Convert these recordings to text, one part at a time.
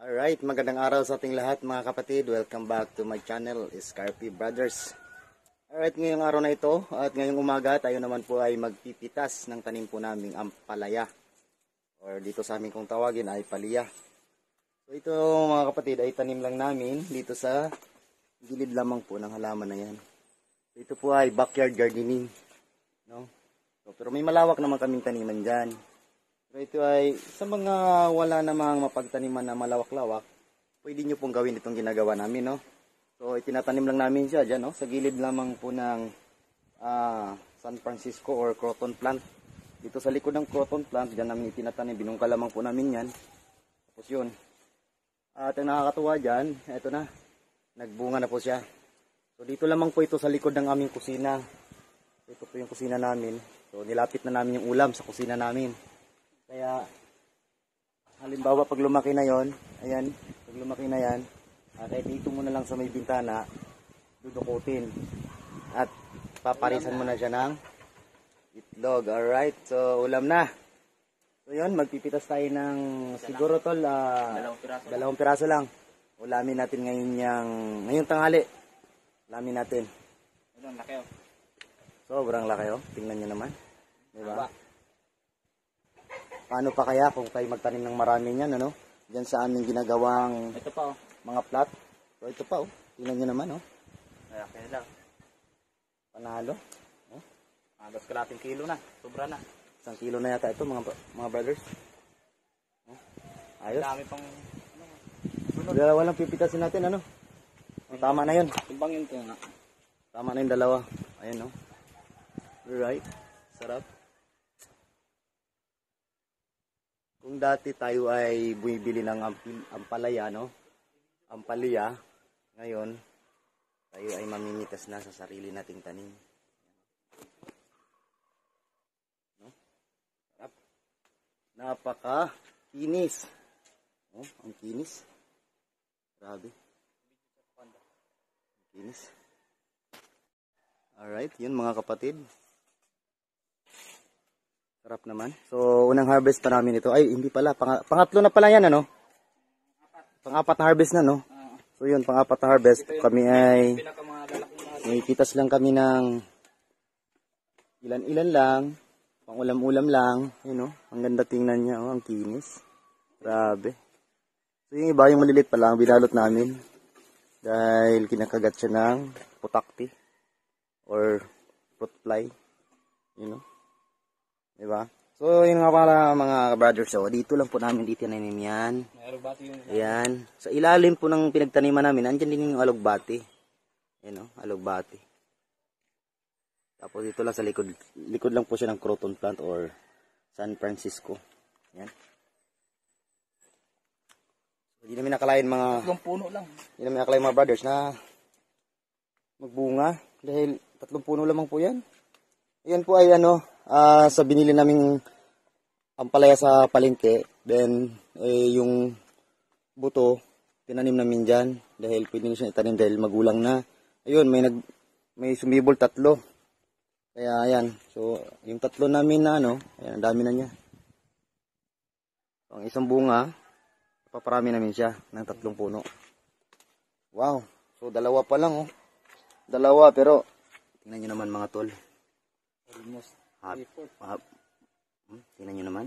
Alright, magandang araw sa ating lahat mga kapatid. Welcome back to my channel, Scarpy Brothers. Alright, ngayong araw na ito at ngayong umaga tayo naman po ay magpipitas ng tanim po naming ampalaya. Or dito sa amin kung tawagin ay palaya. So ito mga kapatid ay tanim lang namin dito sa gilid lamang po ng halaman na yan. So, ito po ay backyard gardening. No? So, pero may malawak naman kaming taniman dyan. Ito ay sa mga wala namang mapagtaniman na malawak-lawak, pwede nyo pong gawin itong ginagawa namin, no? So, itinatanim lang namin siya dyan, no? Sa gilid lamang po ng ah, San Francisco or croton plant. Dito sa likod ng croton plant, dyan namin itinatanim. Binungka lamang po namin yan. Tapos yun. At ang nakakatuwa dyan, ito na. Nagbunga na po siya. So, dito lamang po ito sa likod ng aming kusina. Ito po yung kusina namin. So, nilapit na namin yung ulam sa kusina namin. Kaya, halimbawa pag lumaki na yon, ayan, pag lumaki na yan, uh, kahit dito mo na lang sa may bintana, dudukutin. At paparisan mo na siya ng itlog. Alright, so ulam na. So yun, magpipitas tayo ng siguro tol, ah, Dalawang piraso. dalawang piraso lang. Ulamin natin ngayon yung, ngayong tanghali. Ulamin natin. Ito, ang laki oh. Sobrang laki oh. Tingnan nyo naman. Di ba? Haba. Paano pa kaya kung tayo magtanim ng marami niyan, ano? Diyan sa aming ginagawang Ito pa oh. mga plot. So ito pa, oh. Tingnan nyo naman, oh. Laki na lang. Panalo. Halos kalating kilo na. Sobra na. Isang kilo na yata ito, mga, mga brothers. Oh. Ayos. Dami pang Dalawa walang pipitasin natin, ano? Oh, tama na yun. timbangin ko nga. Tama na yung dalawa. Ayan, no? Alright. Sarap. Kung dati tayo ay bumibili ng ampalaya, no? Ampalaya. Ngayon, tayo ay mamimitas na sa sarili nating tanim. No? Napaka kinis. Oh, ang kinis. Grabe. Ang kinis. Alright, yun mga kapatid. Sarap naman. So, unang harvest pa namin ito. Ay, hindi pala. Pang pangatlo na pala yan, ano? Pang-apat na harvest na, no? So, yun, pang-apat na harvest. Kami ay, may pitas lang kami ng ilan-ilan lang. Pang ulam-ulam lang. Yun, no? Ang ganda tingnan niya, oh. Ang kinis. Grabe. So, yung iba, yung malilit pa lang, binalot namin. Dahil kinakagat siya ng putakti or fruit fly. You know? Diba? So, yun nga pala mga brothers. So, dito lang po namin dito tinanim yan. Mayroon ba ito yung Ayan. Sa ilalim po ng pinagtaniman namin, andyan din yung alugbati. Ayan o, alugbati. Tapos dito lang sa likod. Likod lang po siya ng croton plant or San Francisco. Ayan. Hindi namin nakalain mga tatlong puno lang. hindi namin nakalain mga brothers na magbunga. Dahil tatlong puno lamang po yan. Yan po ay ano, ah, sa binili naming ampalaya sa palengke. Then, eh, yung buto, tinanim namin dyan. Dahil pwede na siya itanim dahil magulang na. Ayun, may nag may sumibol tatlo. Kaya ayan. So, yung tatlo namin na ano, ayan, ang dami na niya. So, ang isang bunga, paparami namin siya ng tatlong puno. Wow. So, dalawa pa lang, oh. Dalawa, pero, tingnan nyo naman mga tol. Almost Three-fourth. hap. Hmm, tingnan nyo naman.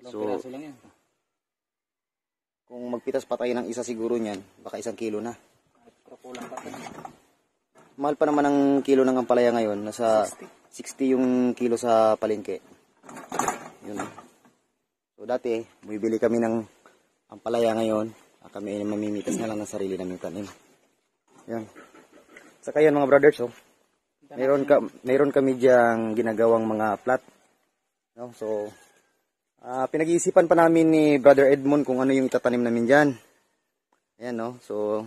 Dalawang So, piraso lang yan. Kung magpitas pa tayo ng isa siguro niyan, baka isang kilo na. Kulang pa. Mahal pa naman ang kilo ng ampalaya ngayon. Nasa 60 yung kilo sa palengke. Yun. So dati, bumibili kami ng ampalaya ngayon. Ah, Kami ay mamimitas na lang ng sarili naming tanim. Yan. Saka yan mga brothers, oh. Mayroon, ka, mayroon kami diyang ginagawang mga plat. No? So, ah pinag-iisipan pa namin ni Brother Edmond kung ano yung itatanim namin dyan. Ayan, no? So,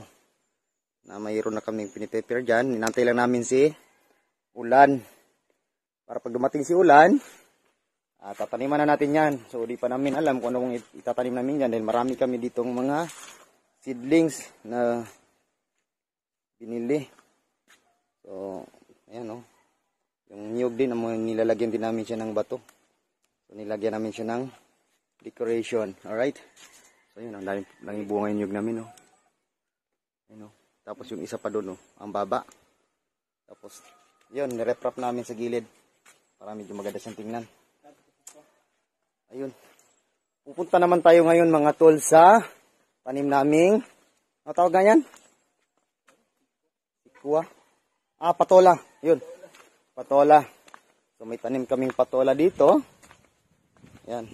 na mayroon na kaming piniprepare dyan. Ninantay lang namin si Ulan. Para pag dumating si Ulan, ah, tataniman na natin yan. So, di pa namin alam kung anong it- itatanim namin yan dahil marami kami ditong mga seedlings na binili. So, ayan o. Yung niyog din, nilalagyan din namin siya ng bato. So, nilagyan namin siya ng decoration. Alright? So yun, ang daming, daming bunga yung nyug namin, no. Ayun, no. Tapos yung isa pa doon, no, ang baba. Tapos, yun, nireprap namin sa gilid. Para medyo maganda siyang tingnan. Ayun. Pupunta naman tayo ngayon mga tol sa tanim naming, ano tawag nga yan? Kuha. Ah, patola. Yun. Patola. So may tanim kaming patola dito. Yan.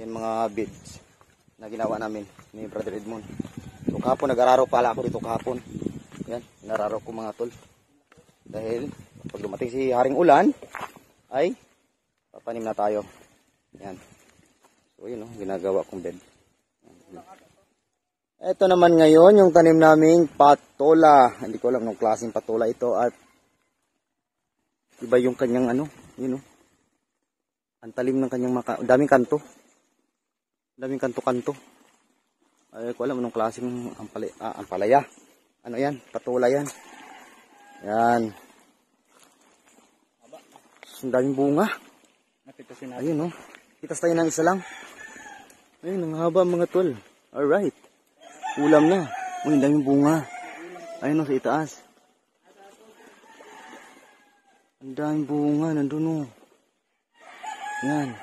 Yan mga beds na ginawa namin ni Brother Edmond. So kahapon nag-araro pala ako dito kahapon. Yan, nararo ko mga tol. Dahil pag dumating si Haring Ulan, ay papanim na tayo. Yan. So yun oh, ginagawa kong bed. Ito naman ngayon yung tanim naming patola. Hindi ko alam ng klaseng patola ito at iba yung kanyang ano, yun oh. Ang talim ng kanyang maka, daming kanto. Daming kanto-kanto. Ay ko alam anong klaseng ampalaya, ah, ampalaya. Ano yan? Patola yan. Yan. Ang daming bunga. Ayun oh. Kitas tayo ng isa lang. Ayun, ang haba mga tol. Alright. Ulam na. Uy, daming bunga. Ayun oh, sa itaas. Ang daming bunga, nandun oh. Yan.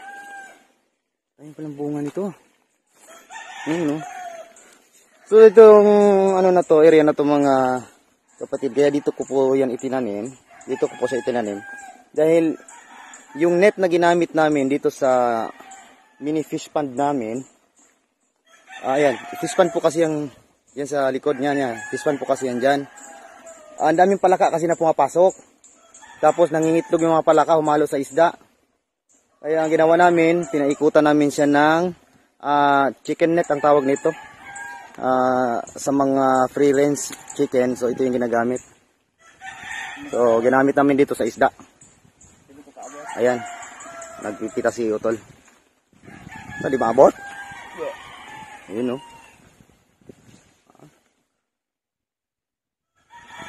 Ayun palang bunga nito. Ayun oh. So itong ano na to, area na to mga kapatid, kaya dito ko po yan itinanim. Dito ko po sa itinanim. Dahil yung net na ginamit namin dito sa mini fish pond namin, ah, ayan, fish pond po kasi yung, yan sa likod niya, yan, fish pond po kasi yan dyan. Ah, ang daming palaka kasi na pumapasok. Tapos nangingitlog yung mga palaka, humalo sa isda. Kaya ang ginawa namin, pinaikutan namin siya ng ah, chicken net ang tawag nito. Ah, sa mga free range chicken, so ito yung ginagamit. So, ginamit namin dito sa isda. Ayan. Nagpipita si Utol. Ito, di maabot? Ayun, no?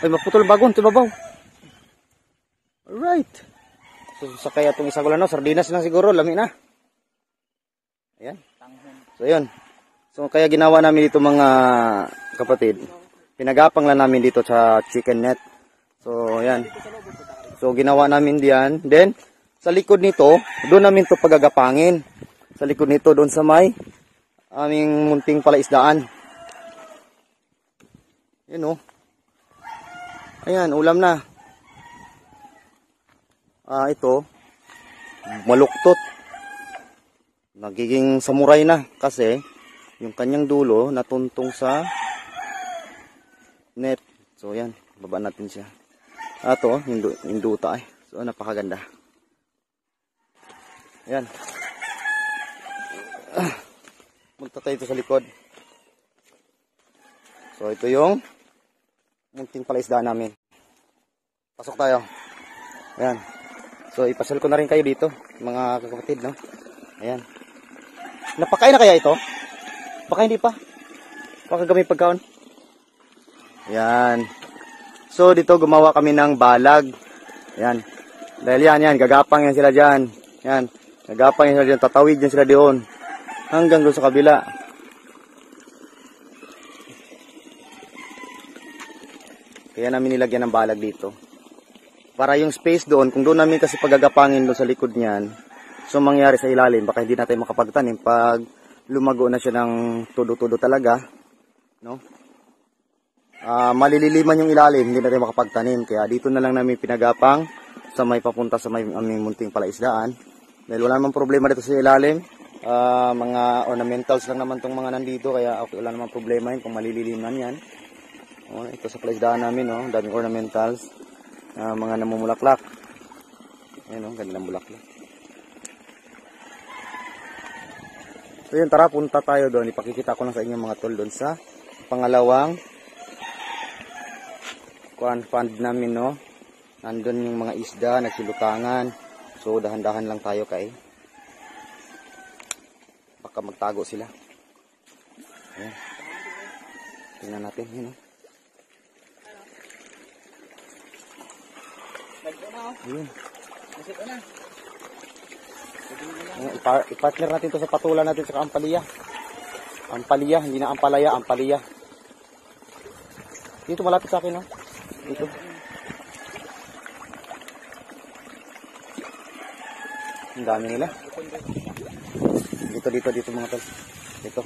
Ay, maputol bagon. Ito babaw. Alright. So, sa kaya itong isa ko lang, no? Sardinas lang siguro. Lami na. Ayan. So, yun. So, kaya ginawa namin dito mga kapatid. Pinagapang lang namin dito sa chicken net. So, ayan. So, ginawa namin diyan. Then, sa likod nito, doon namin to pagagapangin. Sa likod nito, doon sa may aming munting palaisdaan. Yan oh. Ayan, ulam na. Ah, ito, maluktot. Nagiging samurai na kasi yung kanyang dulo natuntong sa net. So, yan, baba natin siya. Ato, hindu, hinduta eh. So, napakaganda. Yan. Ah, Punta tayo ito sa likod. So, ito yung munting palaisdaan namin. Pasok tayo. Ayan. So, ipasal ko na rin kayo dito, mga kakapatid, no? Ayan. Napakain na kaya ito? Baka hindi pa. Baka gamay pagkaon. Ayan. So, dito gumawa kami ng balag. Ayan. Dahil yan, yan. Gagapang yan sila dyan. Yan. Gagapang yan sila dyan. Tatawid yan sila doon. Hanggang doon sa kabila. Kaya namin nilagyan ng balag dito. Para yung space doon, kung doon namin kasi pagagapangin doon sa likod niyan, so mangyari sa ilalim, baka hindi natin makapagtanim pag lumago na siya ng tudo-tudo talaga, no? Ah, malililiman yung ilalim, hindi natin makapagtanim. Kaya dito na lang namin pinagapang sa may papunta sa may aming munting palaisdaan. Dahil wala namang problema dito sa ilalim. Ah, mga ornamentals lang naman tong mga nandito, kaya okay, wala namang problema yun kung malililiman yan. Oh, ito sa palaisdaan namin, oh, daming ornamentals. Ah, mga namumulaklak. Ayan, oh, ganda bulaklak. So yun, tara, punta tayo doon. Ipakikita ko lang sa inyo mga tol doon sa pangalawang kuan fund namin, no? Nandun yung mga isda, nagsilutangan. So, dahan-dahan lang tayo kay baka magtago sila. Ayan. Tingnan natin, yun, oh. Ayun. Nasip na. Ang ipa- ipartner natin to sa patula natin sa ampalaya. Ampalaya, hindi na ampalaya, ampalaya. Dito malapit sa akin, no? Dito. Ang dami nila. Dito, dito, dito mga tol. Dito.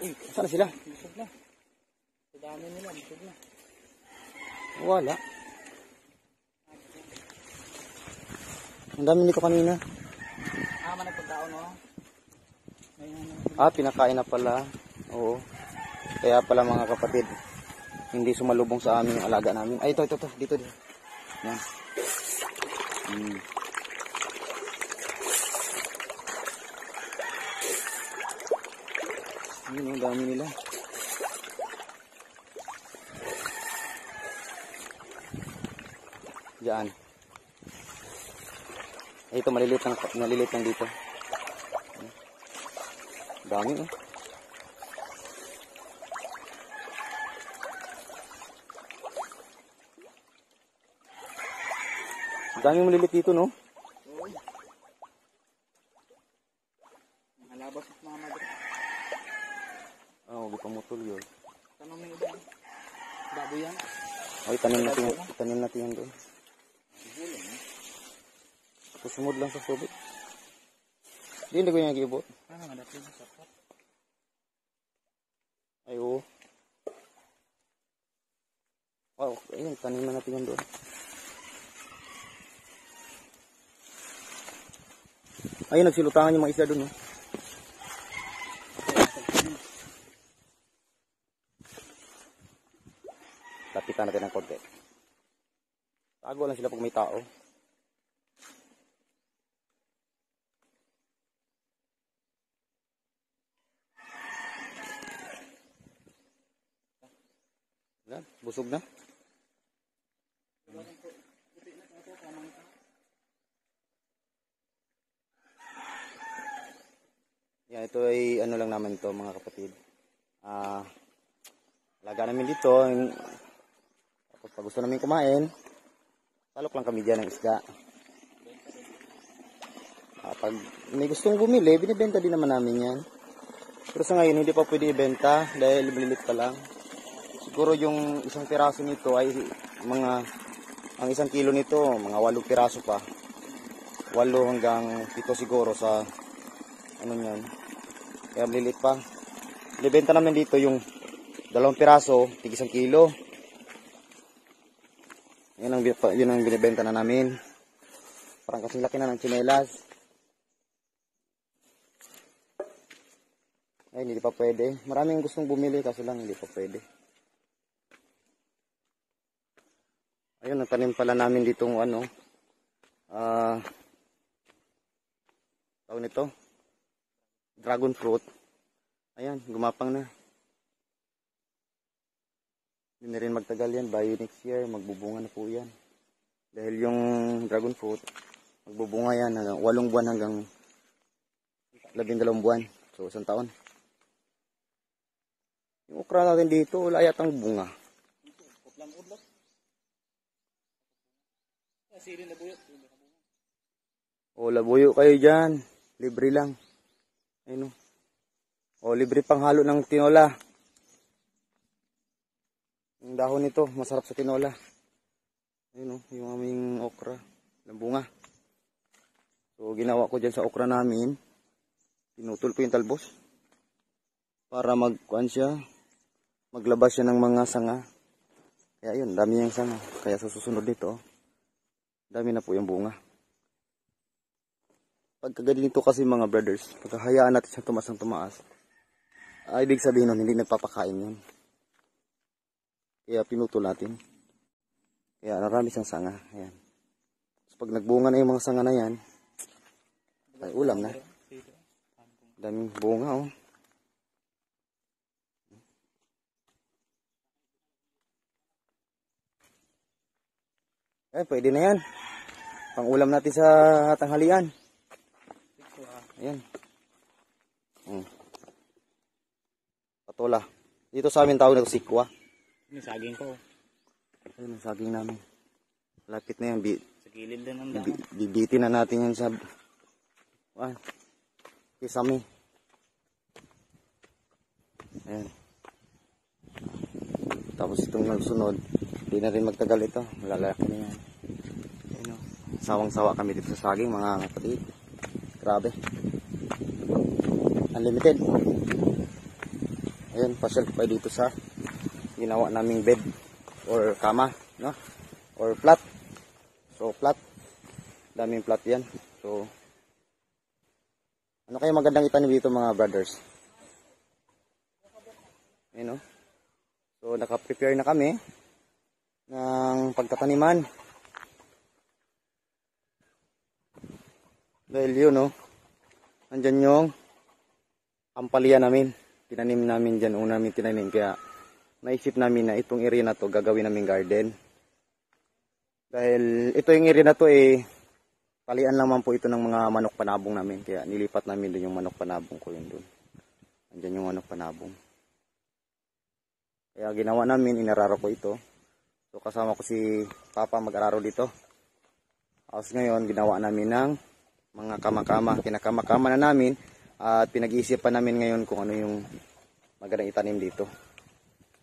Uy, saan sila? Busog na. Sa dami nila, busog na. Wala. Ang dami nito kanina. Ah, man nagpagkaon, no? Ngayon, Ah, pinakain na pala. Oo. Kaya pala mga kapatid, hindi sumalubong sa amin yung alaga namin. Ay, ito, ito, ito. Dito, dito. Yan. Hmm. Yun, ang dami nila. Diyan. Ito, maliliit lang, maliliit lang dito. Dami, oh. Daming malilit dito, no? mga labas at mga madre. Oo, oh, bukang mutol yun. Tanong mo iba. Baboy yan. Ay, tanim natin, tanim natin yan doon. Susunod lang sa subit. Di, hindi ko sa sapat. Ay, oo. Wow, ayun, tanim na natin yan doon. Ayun, nagsilutangan yung mga isda doon, no? Lapitan natin ng konti. Tago lang sila pag may tao. Yan, busog na. Yan, ito ay ano lang naman to mga kapatid. Ah, alaga namin dito. Tapos pag gusto namin kumain, salok lang kami dyan ng isda. Ah, pag may gustong bumili, binibenta din naman namin yan. Pero sa ngayon, hindi pa pwede ibenta dahil malilit pa lang. Siguro yung isang piraso nito ay mga, ang isang kilo nito, mga walong piraso pa. Walo hanggang pito siguro sa, ano yan. Kaya malilit pa. Ibenta namin dito yung dalawang piraso, tig isang kilo. Yan ang, yun ang binibenta na namin. Parang kasing laki na ng tsinelas. Ay, hindi pa pwede. Maraming gustong bumili kaso lang hindi pa pwede. Ayun, natanim pala namin ditong ano, ah, tawag nito, dragon fruit. Ayan, gumapang na. Hindi rin magtagal yan. By next year, magbubunga na po yan. Dahil yung dragon fruit, magbubunga yan hanggang walong buwan hanggang labindalawang buwan. So, isang taon. Yung okra natin dito, wala yatang bunga. Ah, Sili na buyot. O, labuyo kayo dyan. Libre lang. Ayun o. O, libre pang halo ng tinola. Yung dahon nito, masarap sa tinola. Ayun o, yung aming okra. Ng bunga. So, ginawa ko dyan sa okra namin. Pinutol ko yung talbos. Para magkuhan siya. Maglabas siya ng mga sanga. Kaya yun, dami yung sanga. Kaya sa susunod dito, dami na po yung bunga. Pagka ganito kasi mga brothers, pagkahayaan natin siyang tumaas ng tumaas, ah, ibig sabihin nun, hindi nagpapakain yun. Kaya pinutol natin. Kaya narami siyang sanga. Ayan. Tapos pag nagbunga na yung mga sanga na yan, ay ulam na. Daming bunga oh. Eh, pwede na yan. Pang ulam natin sa tanghalian. Ayan. Hmm. Patola. Dito sa amin tawag na sikwa. Ini saging ko. Ayun ang saging namin. Lapit na yan. Bi Gilid din ang daan. Bi- Bibitin na natin yan sa... Wan. Kisame. Ayan. Tapos itong nagsunod, hindi na rin magtagal ito. Malalaki na yan. Ayan o. Sawang-sawa kami dito sa saging, mga kapatid. Grabe. Unlimited. Ayan, pasyal pa dito sa ginawa naming bed or kama, no? Or flat. So, flat. Daming flat yan. So, ano kaya magandang itanim dito mga brothers? Ayun no? So, naka-prepare na kami ng pagtataniman. Dahil yun, no? Nandyan yung ampalya namin. Tinanim namin dyan. Una namin tinanim. Kaya, naisip namin na itong area na to gagawin namin garden. Dahil ito yung area na to eh, palian lang man po ito ng mga manok panabong namin. Kaya nilipat namin doon yung manok panabong ko yun doon. Andyan yung manok panabong. Kaya ginawa namin, inararo ko ito. So kasama ko si Papa mag-araro dito. Tapos ngayon, ginawa namin ng mga kamakama. Kinakamakama na namin at pinag-iisipan namin ngayon kung ano yung magandang itanim dito.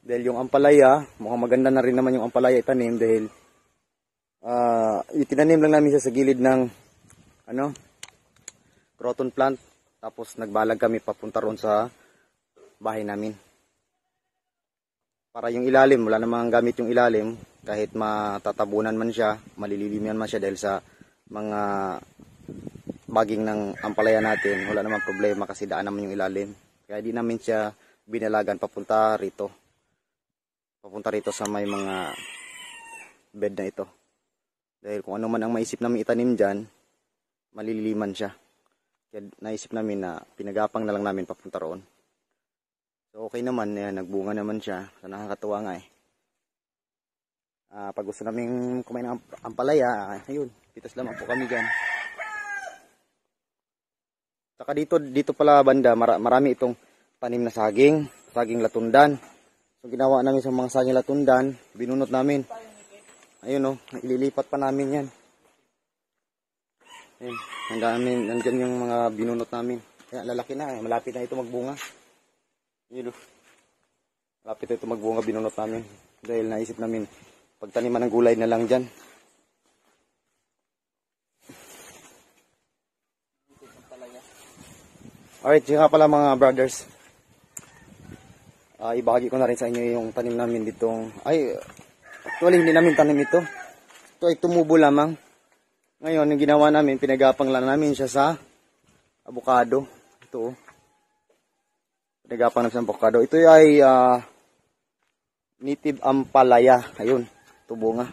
Dahil yung ampalaya, mukhang maganda na rin naman yung ampalaya itanim dahil Ah, itinanim lang namin siya sa gilid ng ano, croton plant. Tapos nagbalag kami papunta ron sa bahay namin. Para yung ilalim, wala namang gamit yung ilalim. Kahit matatabunan man siya, malililiman man siya dahil sa mga baging ng ampalaya natin. Wala namang problema kasi daan naman yung ilalim. Kaya di namin siya binalagan papunta rito. Papunta rito sa may mga bed na ito. Dahil kung ano man ang maisip namin itanim dyan, malililiman siya. Kaya naisip namin na pinagapang na lang namin papunta roon. So okay naman, yan, nagbunga naman siya. So nakakatuwa nga eh. Ah, pag gusto namin kumain ng amp- ampalaya, ah, ayun, pitas lamang po kami dyan. Saka dito, dito pala banda, mara- marami itong tanim na saging, saging latundan. So ginawa namin sa mga saging latundan, binunot namin. Ayun oh, ililipat pa namin yan. Ayun, ang dami, nandyan yung mga binunot namin. Kaya lalaki na eh, malapit na ito magbunga. Yun oh. Malapit na ito magbunga, binunot namin. Dahil naisip namin, pagtaniman ng gulay na lang dyan. Alright, yun nga pala mga brothers. Ah, ibahagi ko na rin sa inyo yung tanim namin ditong, ay, Actually, hindi namin tanim ito. Ito ay tumubo lamang. Ngayon, yung ginawa namin, pinagapang lang namin siya sa avocado. Ito, oh. Pinagapang namin sa avocado. Ito ay ah, native ampalaya. Ayun, tubo nga.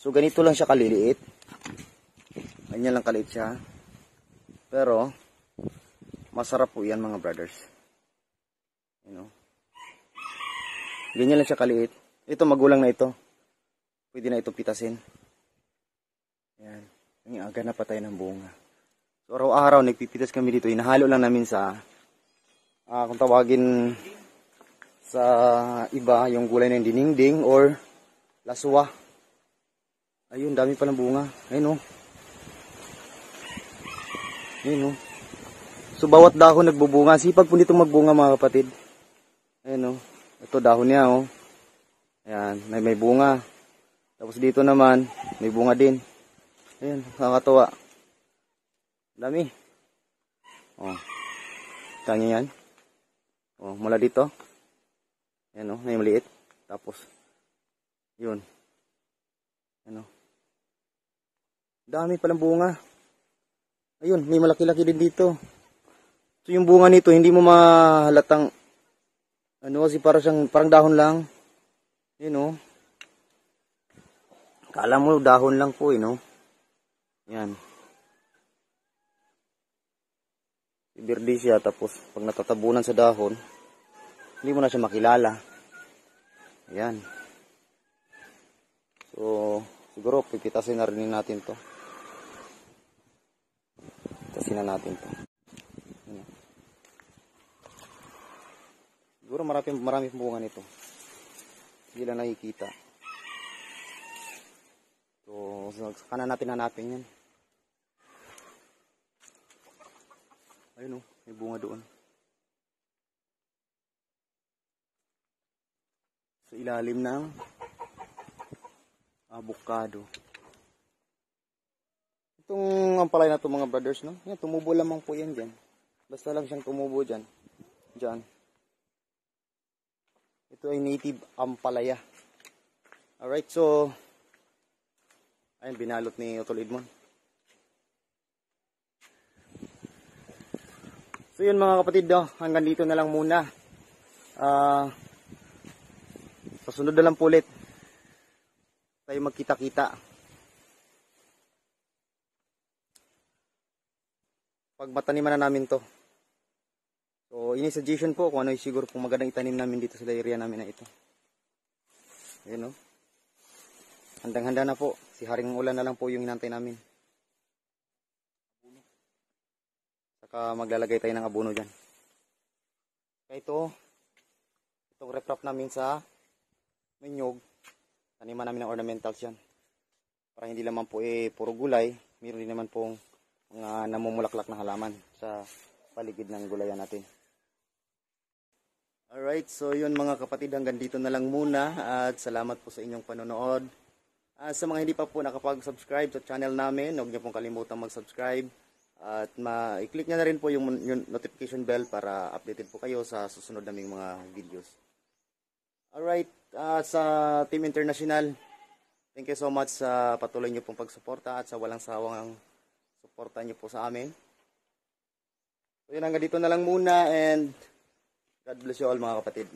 So, ganito lang siya kaliliit. Ganyan lang kaliit siya. Pero, masarap po yan mga brothers. You know? Ganyan lang siya kaliit. Ito, magulang na ito. Pwede na ito pitasin. Yan. Ang aga na patay ng bunga. So, araw-araw, nagpipitas kami dito. Inahalo lang namin sa, ah, kung tawagin sa iba, yung gulay ng diningding or laswa. Ayun, dami pa ng bunga. Ayun, oh. Ayun, oh. So, bawat dahon nagbubunga. Sipag po dito magbunga, mga kapatid. Ayun, oh. Ito, dahon niya, oh. Ayan, may, may bunga. Tapos dito naman, may bunga din. Ayan, nakakatuwa. Dami. Oh. Kita niyo yan? Oh, mula dito. Ayan oh, may maliit. Tapos, yun. Ano? Dami palang bunga. Ayun, may malaki-laki din dito. So yung bunga nito, hindi mo mahalatang ano kasi para siyang parang dahon lang. Yun oh. Kala mo dahon lang po eh, no? Yan. Ibirdi siya tapos pag natatabunan sa dahon, hindi mo na siya makilala. Yan. So, siguro pipitasin na rin natin to. Pipitasin na natin to. Siguro marami, marami bunga nito. Hindi lang nakikita. So, na natin hanapin yan. Ayun oh, may bunga doon. Sa ilalim ng avocado. Itong ampalay na to mga brothers, no? Yan, tumubo lamang po yan dyan. Basta lang siyang tumubo dyan. Dyan. Ito ay native ampalaya. Alright, so, ayun, binalot ni Otol Edmond. So yun mga kapatid, no? hanggang dito na lang muna. Ah, sa sunod na lang po ulit, tayo magkita-kita. Pag mataniman na namin to. So, ini suggestion po kung ano yung siguro kung magandang itanim namin dito sa area namin na ito. Ayun no. Handang-handa na po. Si Haring Ulan na lang po yung inantay namin. Saka maglalagay tayo ng abono dyan. Kaya ito, itong reprop namin sa Menyog, taniman namin ng ornamentals yan. Para hindi naman po eh puro gulay, mayroon din naman pong mga namumulaklak na halaman sa paligid ng gulayan natin. Alright, so yun mga kapatid, hanggang dito na lang muna at salamat po sa inyong panonood. At sa mga hindi pa po nakapag-subscribe sa channel namin, huwag niyo pong kalimutang mag-subscribe at ma-click niyo na rin po yung, yung notification bell para updated po kayo sa susunod naming mga videos. Alright, ah, sa Team International, thank you so much sa patuloy niyo pong pagsuporta at sa walang sawang suporta niyo po sa amin. So yun hanggang dito na lang muna and God bless you all mga kapatid.